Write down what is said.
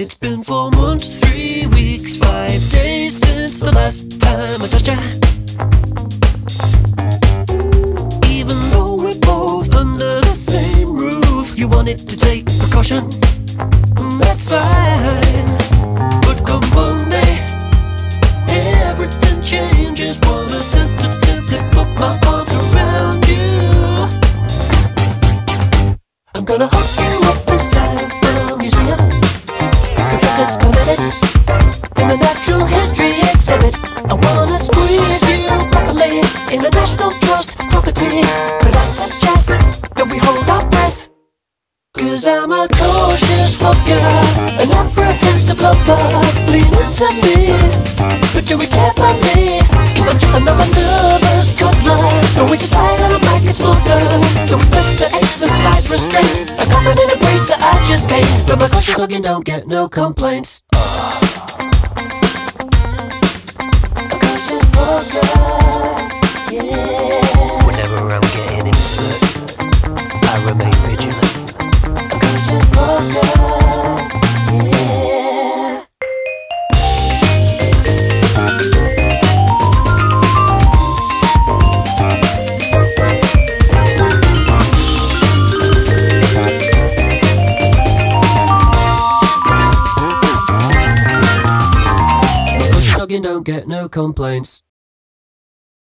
It's been four months, three weeks, five days since the last time I touched ya. Even though we're both under the same roof, you wanted to take precaution. Mm, That's fine. But come Monday, everything changes. Wanna sensitively put my arms around you. I'm gonna hook you up natural history exhibit. I wanna squeeze you properly in a national trust property, but I suggest that we hold our breath. Cause I'm a cautious hugger, an apprehensive lover. Lean into me, but do we it carefully. Cause I'm just another nervous cuddler. Going too tight and I might get smoother. So it's best to exercise restraint. A confident embrace that I just gained. But my cautious hugging don't get no complaints. Cautious hugging don't get no complaints.